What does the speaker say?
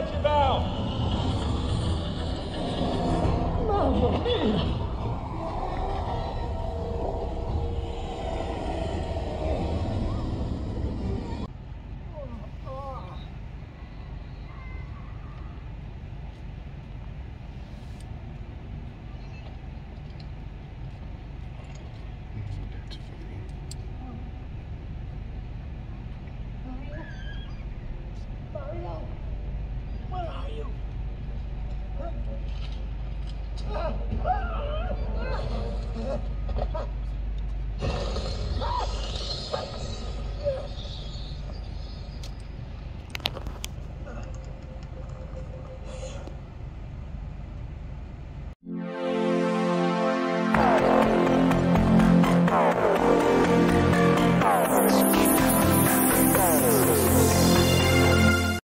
Catch it now. Mama. Mario you.